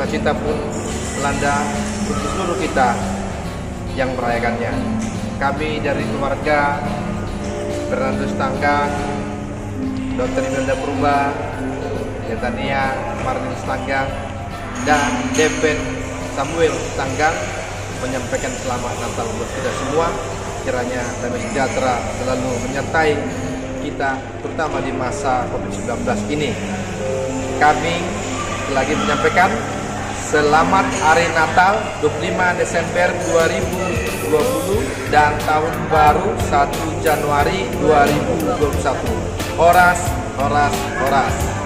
duka cita pun melanda untuk seluruh kita yang merayakannya. Kami dari keluarga Bernardus Tanggang, Dr. Imelda Purba, Yatania Martin Tanggang, dan Depen Samuel Tanggang menyampaikan selamat Natal buat kita semua. Kiranya damai sejahtera selalu menyertai kita, terutama di masa COVID-19 ini. Kami lagi menyampaikan selamat hari Natal 25 Desember 2020 dan tahun baru 1 Januari 2021. Horas, horas, horas.